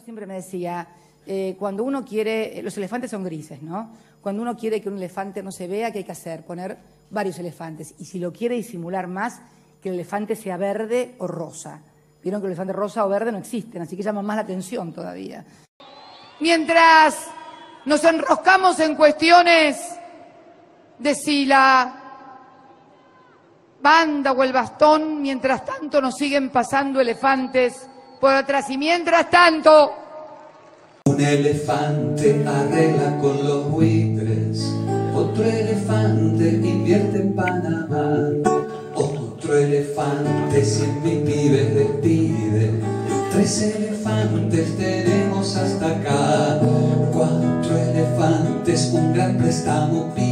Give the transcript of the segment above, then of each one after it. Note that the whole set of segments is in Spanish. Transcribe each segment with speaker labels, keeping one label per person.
Speaker 1: siempre me decía, eh, cuando uno quiere, los elefantes son grises, ¿no? Cuando uno quiere que un elefante no se vea, ¿qué hay que hacer? Poner varios elefantes. Y si lo quiere disimular más, que el elefante sea verde o rosa. Vieron que el elefante rosa o verde no existen, así que llama más la atención todavía. Mientras nos enroscamos en cuestiones de si la banda o el bastón, mientras tanto nos siguen pasando elefantes por atrás. Y mientras tanto...
Speaker 2: Un elefante arregla con los buitres, otro elefante invierte en Panamá, otro elefante cien mil pibes despide, tres elefantes tenemos hasta acá, cuatro elefantes un gran préstamo piden,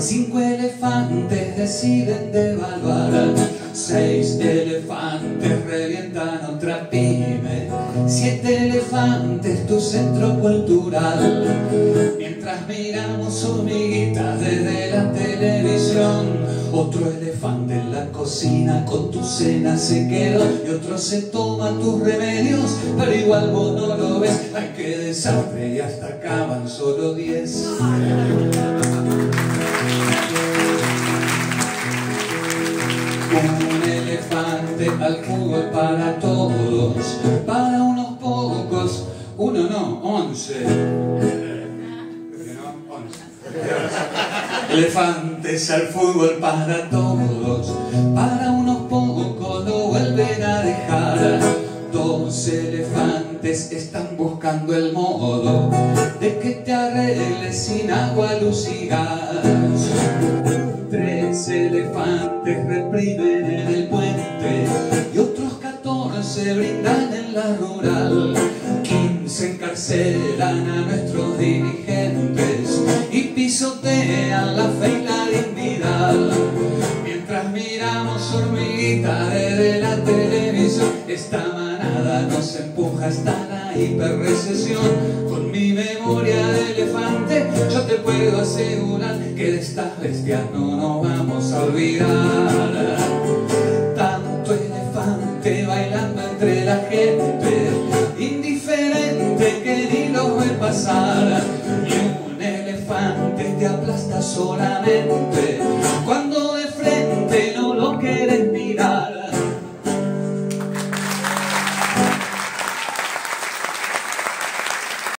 Speaker 2: cinco elefantes deciden devaluar, seis elefantes revientan otra pyme, siete elefantes tu centro cultural, mientras miramos hormiguitas desde la televisión, otro elefante en la cocina con tu cena se quedó y otro se toma tus remedios, pero igual vos no lo ves. Ay, qué desastre y hasta acaban solo diez. Un elefante al fútbol para todos, para unos pocos, uno no, once. No, once. Elefantes al fútbol para todos, para unos pocos lo vuelven a dejar. Dos elefantes están buscando el modo de que te arregles sin agua, luz y gas. Elefantes reprimen en el puente y otros catorce brindan en la rural. Quince encarcelan a nuestros dirigentes y pisotean la fe y la dignidad. Mientras miramos hormiguita desde la televisión, esta nos empuja hasta la hiperrecesión. Con mi memoria de elefante, yo te puedo asegurar que de estas bestias no nos vamos a olvidar. Tanto elefante bailando entre la gente, indiferente que ni lo ve pasar. Y un elefante te aplasta solamente